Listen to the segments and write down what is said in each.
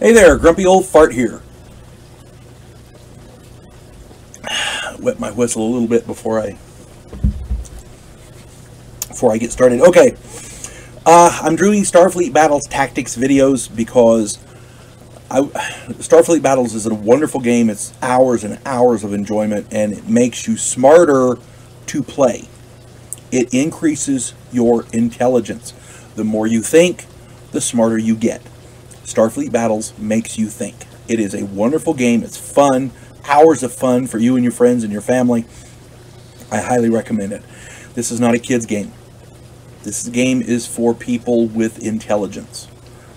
Hey there, grumpy old fart here. Wet my whistle a little bit before I before I get started. Okay, uh, I'm doing Starfleet Battles Tactics videos because I, Starfleet Battles is a wonderful game. It's hours and hours of enjoyment, and it makes you smarter to play. It increases your intelligence. The more you think, the smarter you get. Starfleet Battles makes you think. It is a wonderful game. It's fun. Hours of fun for you and your friends and your family. I highly recommend it. This is not a kid's game. This game is for people with intelligence.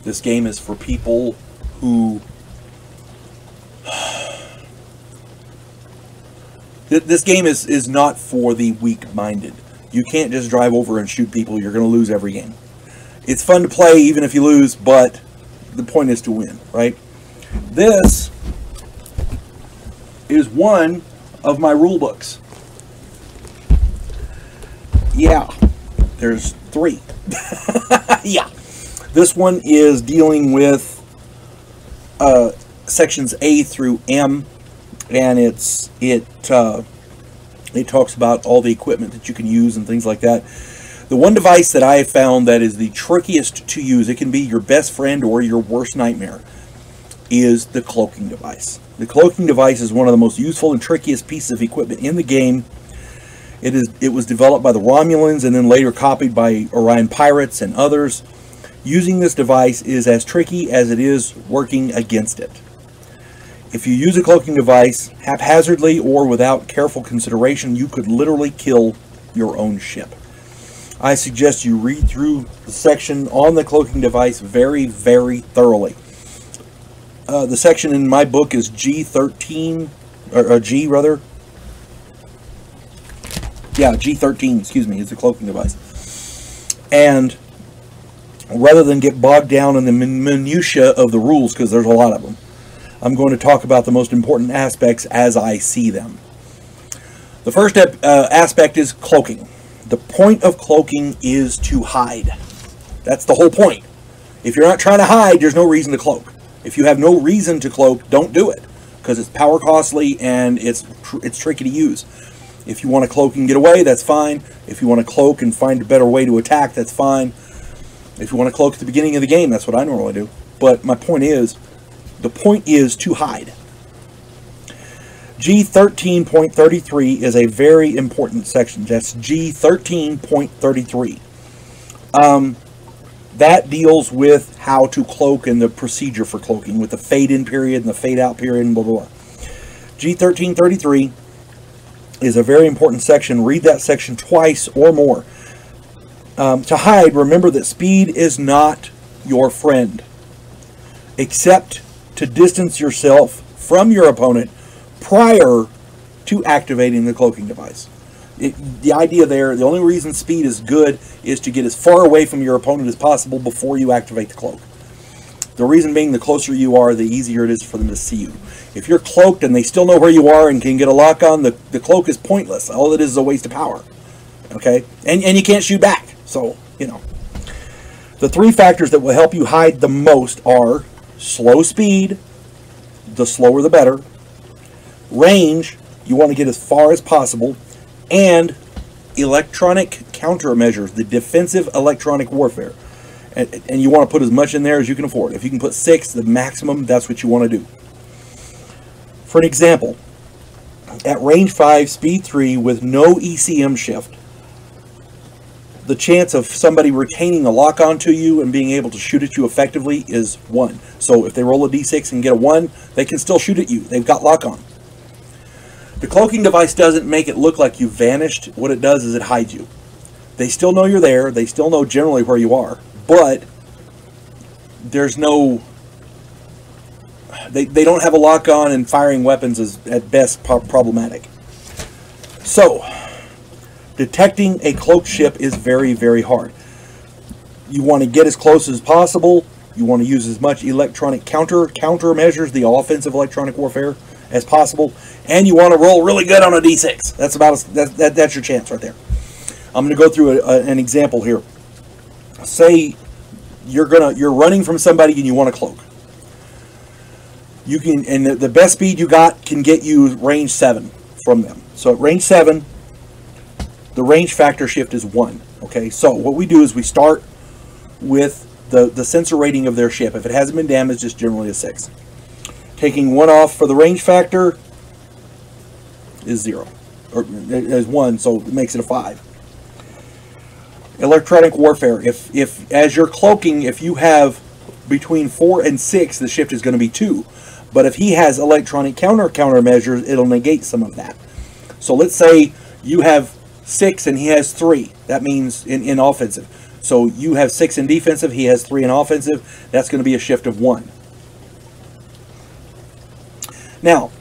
This game is for people who... this game is, is not for the weak-minded. You can't just drive over and shoot people. You're going to lose every game. It's fun to play even if you lose, but the point is to win, right? This is one of my rule books. Yeah, there's three. yeah. This one is dealing with uh, sections A through M, and it's it uh, it talks about all the equipment that you can use and things like that. The one device that I have found that is the trickiest to use, it can be your best friend or your worst nightmare, is the cloaking device. The cloaking device is one of the most useful and trickiest pieces of equipment in the game. It is it was developed by the Romulans and then later copied by Orion Pirates and others. Using this device is as tricky as it is working against it. If you use a cloaking device haphazardly or without careful consideration, you could literally kill your own ship. I suggest you read through the section on the cloaking device very, very thoroughly. Uh, the section in my book is G13, or, or G rather. Yeah, G13, excuse me, is the cloaking device. And rather than get bogged down in the minutiae of the rules, because there's a lot of them, I'm going to talk about the most important aspects as I see them. The first uh, aspect is cloaking. The point of cloaking is to hide. That's the whole point. If you're not trying to hide, there's no reason to cloak. If you have no reason to cloak, don't do it because it's power costly and it's tr it's tricky to use. If you want to cloak and get away, that's fine. If you want to cloak and find a better way to attack, that's fine. If you want to cloak at the beginning of the game, that's what I normally do. But my point is, the point is to hide. G13.33 is a very important section. That's G13.33. Um, that deals with how to cloak and the procedure for cloaking with the fade in period and the fade out period and blah, blah, blah. G1333 is a very important section. Read that section twice or more. Um, to hide, remember that speed is not your friend, except to distance yourself from your opponent prior to activating the cloaking device. It, the idea there, the only reason speed is good is to get as far away from your opponent as possible before you activate the cloak. The reason being the closer you are, the easier it is for them to see you. If you're cloaked and they still know where you are and can get a lock on, the, the cloak is pointless. All it is is a waste of power. Okay? And, and you can't shoot back. So, you know. The three factors that will help you hide the most are slow speed, the slower the better, range, you want to get as far as possible, and electronic countermeasures, the defensive electronic warfare. And, and, you want to put as much in there as you can afford. If you can put six, the maximum, that's what you want to do. For an example, at range 5, speed 3, with no ECM shift, the chance of somebody retaining a lock onto you and being able to shoot at you effectively is 1. So if they roll a d6 and get a 1, they can still shoot at you. They've got lock on. The cloaking device doesn't make it look like you vanished. What it does is it hides you. They still know you're there. They still know generally where you are. But there's no... They, they don't have a lock on and firing weapons is at best problematic. So, detecting a cloaked ship is very, very hard. You want to get as close as possible. You want to use as much electronic counter countermeasures, the offensive electronic warfare, as possible, and you want to roll really good on a d6. That's about a, that, that, that's your chance right there. I'm going to go through a, a, an example here. Say you're gonna you're running from somebody and you want to cloak. you can, and the, the best speed you got can get you range seven from them. So at range seven, the range factor shift is one. Okay, so what we do is we start with the, the sensor rating of their ship. If it hasn't been damaged, it's generally a six. Taking one off for the range factor is zero, or uh, is one, so it makes it a five. Electronic warfare. If if as you're cloaking, if you have between four and six, the shift is going to be two. But if he has electronic counter countermeasures, it'll negate some of that. So let's say you have six and he has three. That means in, in offensive. So you have six in defensive, he has three in offensive. That's going to be a shift of one. Now,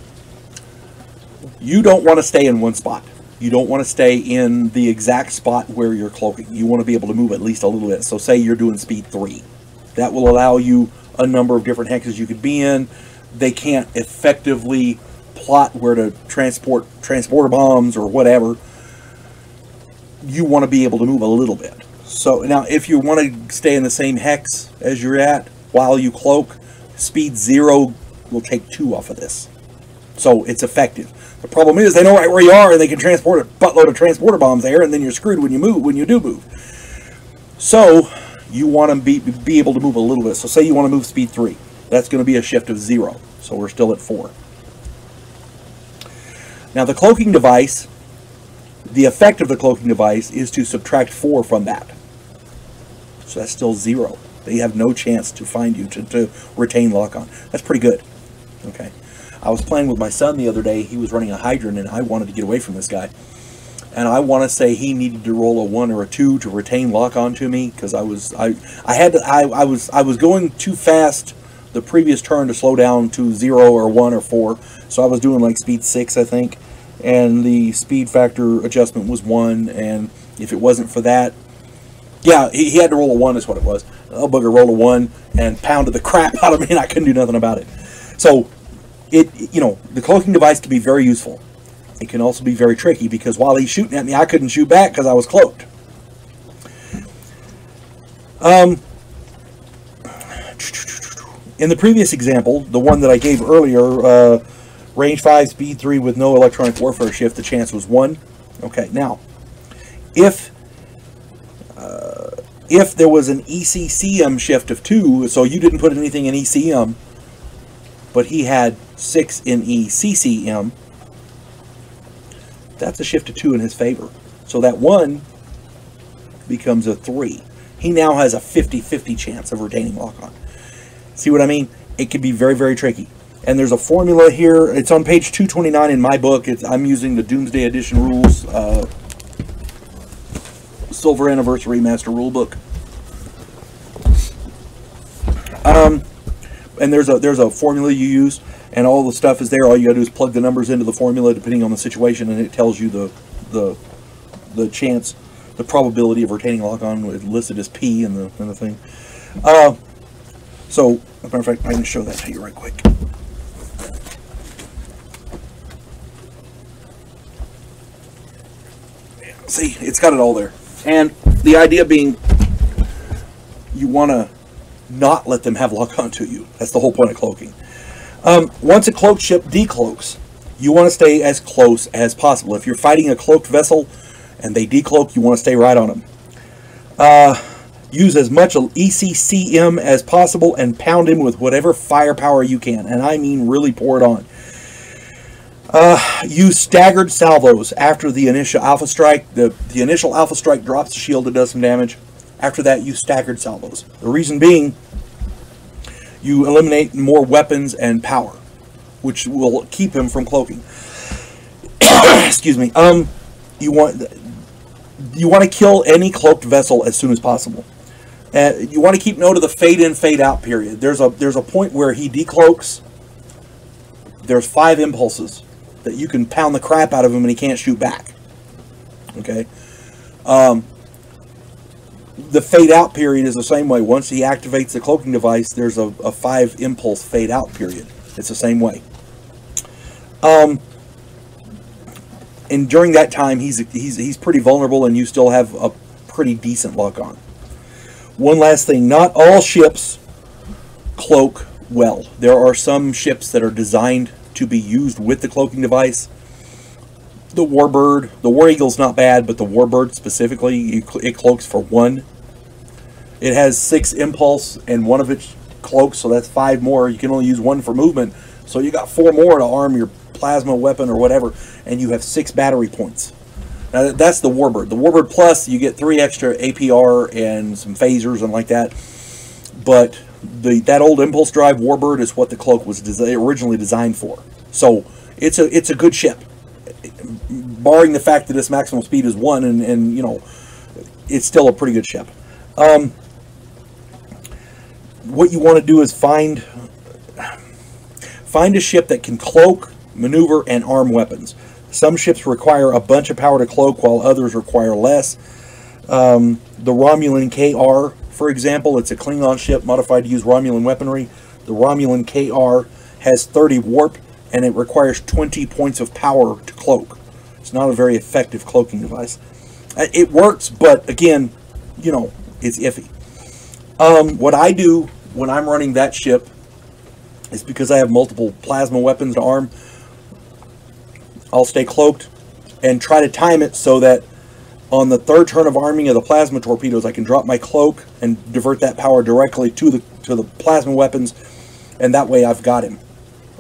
you don't want to stay in one spot. You don't want to stay in the exact spot where you're cloaking. You want to be able to move at least a little bit. So say you're doing speed three. That will allow you a number of different hexes you could be in. They can't effectively plot where to transport transporter bombs or whatever. You want to be able to move a little bit. So now if you want to stay in the same hex as you're at while you cloak, speed zero will take two off of this. So it's effective. The problem is they know right where you are and they can transport a buttload of transporter bombs there and then you're screwed when you move, when you do move. So you want to be, be able to move a little bit. So say you want to move speed 3. That's going to be a shift of 0. So we're still at 4. Now the cloaking device, the effect of the cloaking device is to subtract 4 from that. So that's still 0. They have no chance to find you, to, to retain lock-on. That's pretty good. Okay. I was playing with my son the other day. He was running a Hydran, and I wanted to get away from this guy and I want to say he needed to roll a one or a two to retain lock on to me because I was I I had to, I I was I was going too fast the previous turn to slow down to zero or one or four, so I was doing like speed six I think, and the speed factor adjustment was one, and if it wasn't for that, yeah, he, he had to roll a one is what it was. Oh bugger rolled a one and pounded the crap out of me, and I couldn't do nothing about it. So it you know the cloaking device can be very useful it can also be very tricky because while he's shooting at me, I couldn't shoot back because I was cloaked. Um, in the previous example, the one that I gave earlier, uh, range 5, speed 3 with no electronic warfare shift, the chance was 1. Okay, now, if uh, if there was an ECCM shift of 2, so you didn't put anything in ECM, but he had 6 in ECCM, that's a shift to two in his favor. So that one becomes a three. He now has a 50-50 chance of retaining lock-on. See what I mean? It can be very, very tricky. And there's a formula here. It's on page 229 in my book. It's, I'm using the Doomsday Edition rules, uh, Silver Anniversary Master Rulebook. Um, and there's a there's a formula you use and all the stuff is there. All you got to do is plug the numbers into the formula depending on the situation, and it tells you the the the chance, the probability of retaining lock-on listed as P in the in the thing. Uh, so, as a matter of fact, I can show that to you right quick. See, it's got it all there. And the idea being, you want to not let them have lock on to you. That's the whole point of cloaking. Um, once a cloaked ship decloaks, you want to stay as close as possible. If you're fighting a cloaked vessel and they decloak, you want to stay right on them. Uh, use as much ECCM as possible and pound him with whatever firepower you can. And I mean really pour it on. Uh, use staggered salvos after the initial alpha strike. The, the initial alpha strike drops the shield, and does some damage. After that, use staggered salvos. The reason being, you eliminate more weapons and power, which will keep him from cloaking. Excuse me. Um, you want you want to kill any cloaked vessel as soon as possible. And you want to keep note of the fade in, fade out period. There's a there's a point where he decloaks. There's five impulses that you can pound the crap out of him and he can't shoot back. Okay. Um, the fade out period is the same way. Once he activates the cloaking device, there's a, a five impulse fade out period. It's the same way. Um, and during that time, he's he's he's pretty vulnerable, and you still have a pretty decent lock on. One last thing: not all ships cloak well. There are some ships that are designed to be used with the cloaking device. The Warbird, the War Eagle's not bad, but the Warbird specifically, it cloaks for one. It has six impulse, and one of its cloaks, so that's five more. You can only use one for movement, so you got four more to arm your plasma weapon or whatever, and you have six battery points. Now that's the Warbird. The Warbird Plus, you get three extra APR and some phasers and like that. But the that old impulse drive Warbird is what the cloak was desi originally designed for. So it's a it's a good ship, barring the fact that its maximum speed is one, and and you know, it's still a pretty good ship. Um, what you want to do is find find a ship that can cloak, maneuver, and arm weapons. Some ships require a bunch of power to cloak, while others require less. Um, the Romulan KR for example, it's a Klingon ship modified to use Romulan weaponry. The Romulan KR has 30 warp and it requires 20 points of power to cloak. It's not a very effective cloaking device. Uh, it works, but again, you know, it's iffy. Um, what I do when I'm running that ship is because I have multiple plasma weapons to arm, I'll stay cloaked and try to time it so that on the third turn of arming of the plasma torpedoes, I can drop my cloak and divert that power directly to the to the plasma weapons, and that way I've got him.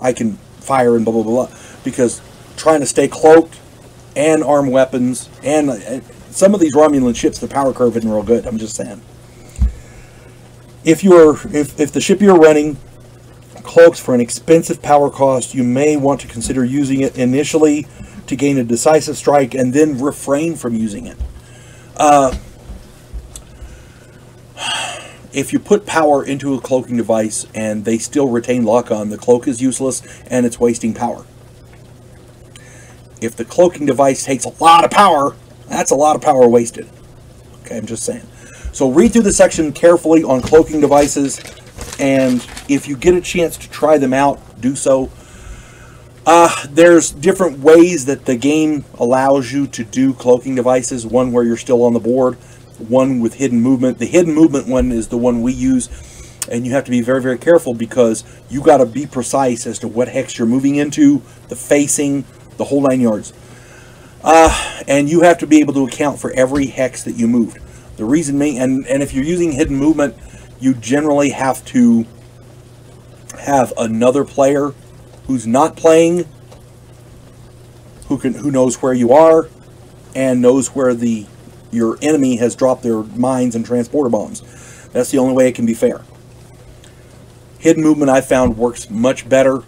I can fire and blah blah blah. Because trying to stay cloaked and arm weapons and uh, some of these Romulan ships, the power curve isn't real good. I'm just saying. If you're if if the ship you're running cloaks for an expensive power cost, you may want to consider using it initially to gain a decisive strike and then refrain from using it. Uh, if you put power into a cloaking device and they still retain lock on, the cloak is useless and it's wasting power. If the cloaking device takes a lot of power, that's a lot of power wasted. Okay, I'm just saying. So read through the section carefully on cloaking devices, and if you get a chance to try them out, do so. Uh, there's different ways that the game allows you to do cloaking devices. One where you're still on the board, one with hidden movement. The hidden movement one is the one we use, and you have to be very, very careful because you got to be precise as to what hex you're moving into, the facing, the whole nine yards. Uh, and you have to be able to account for every hex that you moved. The reason me and and if you're using hidden movement, you generally have to have another player who's not playing, who can who knows where you are, and knows where the your enemy has dropped their mines and transporter bombs. That's the only way it can be fair. Hidden movement I found works much better,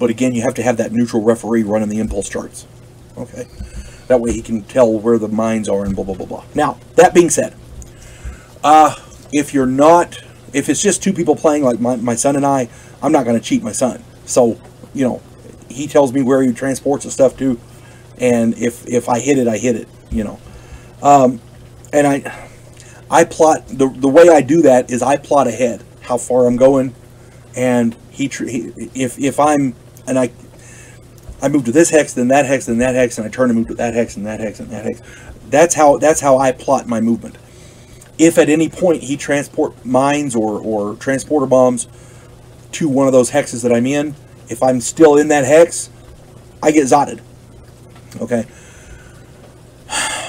but again, you have to have that neutral referee running the impulse charts. Okay, that way he can tell where the mines are and blah blah blah blah. Now that being said, uh, if you're not, if it's just two people playing like my, my son and I, I'm not going to cheat my son. So, you know, he tells me where he transports the stuff to, and if if I hit it, I hit it. You know, um, and I I plot the the way I do that is I plot ahead how far I'm going, and he, he if if I'm and I I move to this hex, then that hex, then that hex, and I turn to move to that hex and that hex and that hex. That's how that's how I plot my movement. If at any point he transport mines or, or transporter bombs to one of those hexes that I'm in, if I'm still in that hex, I get zotted. Okay.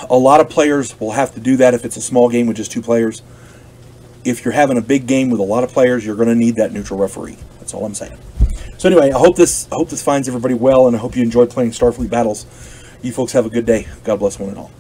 A lot of players will have to do that if it's a small game with just two players. If you're having a big game with a lot of players, you're going to need that neutral referee. That's all I'm saying. So anyway, I hope this I hope this finds everybody well, and I hope you enjoy playing Starfleet battles. You folks have a good day. God bless one and all.